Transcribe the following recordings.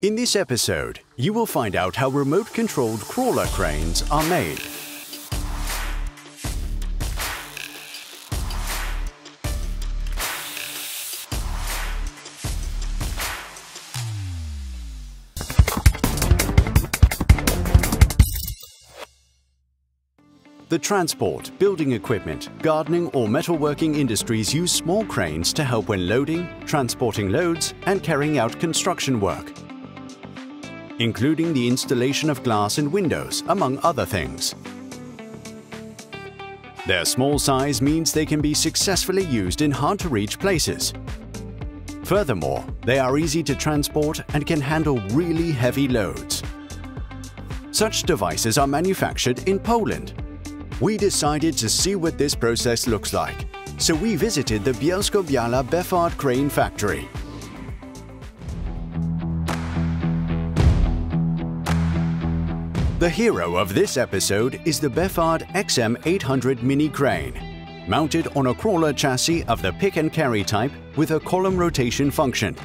In this episode, you will find out how remote-controlled crawler cranes are made. The transport, building equipment, gardening or metalworking industries use small cranes to help when loading, transporting loads and carrying out construction work, including the installation of glass and windows, among other things. Their small size means they can be successfully used in hard-to-reach places. Furthermore, they are easy to transport and can handle really heavy loads. Such devices are manufactured in Poland we decided to see what this process looks like, so we visited the Bielsko-Biała Befard crane factory. The hero of this episode is the Befard XM800 mini crane, mounted on a crawler chassis of the pick and carry type with a column rotation function.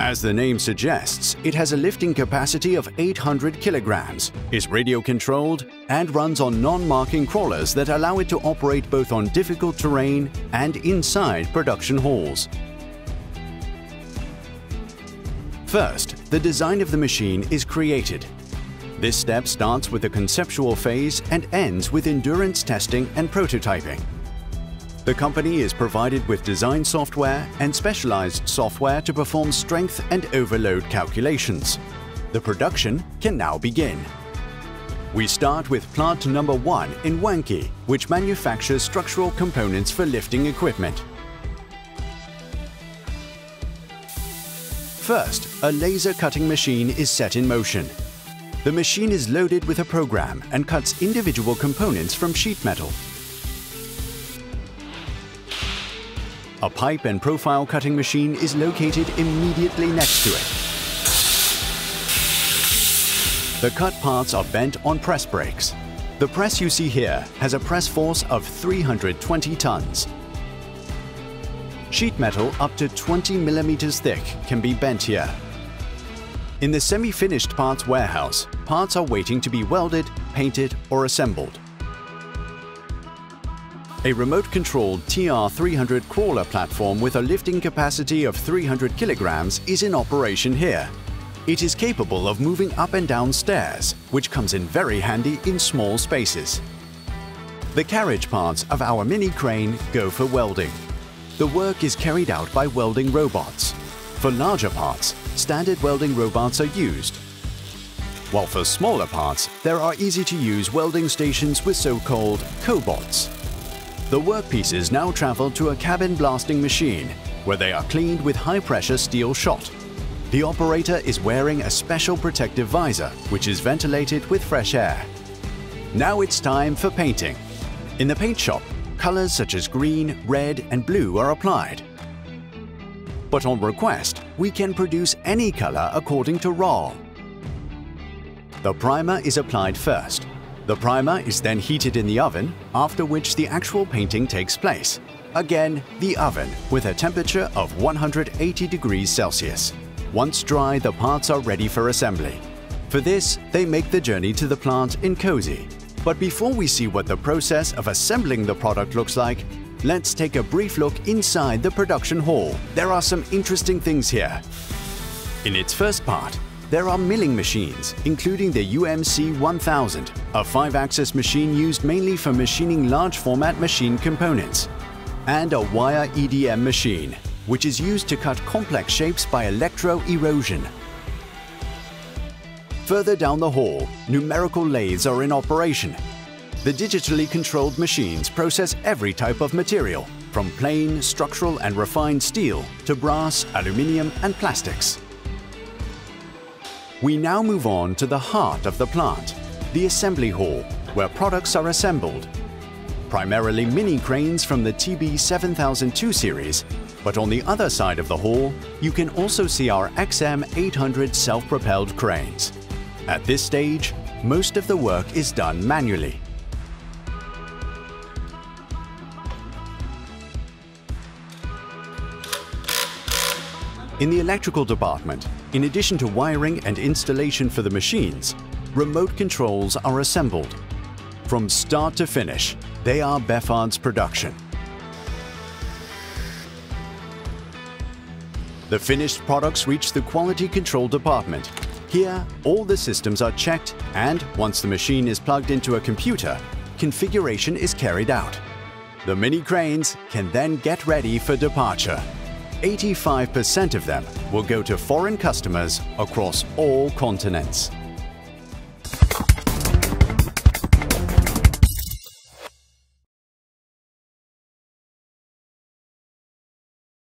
As the name suggests, it has a lifting capacity of 800 kilograms, is radio-controlled, and runs on non-marking crawlers that allow it to operate both on difficult terrain and inside production halls. First, the design of the machine is created. This step starts with the conceptual phase and ends with endurance testing and prototyping. The company is provided with design software and specialized software to perform strength and overload calculations. The production can now begin. We start with plant number one in Łęki, which manufactures structural components for lifting equipment. First, a laser cutting machine is set in motion. The machine is loaded with a program and cuts individual components from sheet metal A pipe and profile cutting machine is located immediately next to it. The cut parts are bent on press brakes. The press you see here has a press force of 320 tons. Sheet metal up to 20 millimeters thick can be bent here. In the semi-finished parts warehouse, parts are waiting to be welded, painted or assembled. A remote-controlled TR300 crawler platform with a lifting capacity of 300 kilograms is in operation here. It is capable of moving up and down stairs, which comes in very handy in small spaces. The carriage parts of our mini crane go for welding. The work is carried out by welding robots. For larger parts, standard welding robots are used, while for smaller parts, there are easy-to-use welding stations with so-called cobots. The workpieces now travel to a cabin blasting machine, where they are cleaned with high-pressure steel shot. The operator is wearing a special protective visor, which is ventilated with fresh air. Now it's time for painting. In the paint shop, colors such as green, red and blue are applied. But on request, we can produce any color according to RAL. The primer is applied first, the primer is then heated in the oven, after which the actual painting takes place. Again, the oven, with a temperature of 180 degrees Celsius. Once dry, the parts are ready for assembly. For this, they make the journey to the plant in Kozy. But before we see what the process of assembling the product looks like, let's take a brief look inside the production hall. There are some interesting things here. In its first part, there are milling machines, including the UMC 1000, a five-axis machine used mainly for machining large-format machine components, and a wire EDM machine, which is used to cut complex shapes by electro-erosion. Further down the hall, numerical lathes are in operation. The digitally controlled machines process every type of material, from plain, structural and refined steel to brass, aluminium and plastics. We now move on to the heart of the plant, the assembly hall, where products are assembled. Primarily mini cranes from the TB7002 series, but on the other side of the hall, you can also see our XM800 self-propelled cranes. At this stage, most of the work is done manually. In the electrical department, In addition to wiring and installation for the machines, remote controls are assembled. From start to finish, they are Befard's production. The finished products reach the quality control department. Here, all the systems are checked and once the machine is plugged into a computer, configuration is carried out. The mini cranes can then get ready for departure. 85% of them will go to foreign customers across all continents.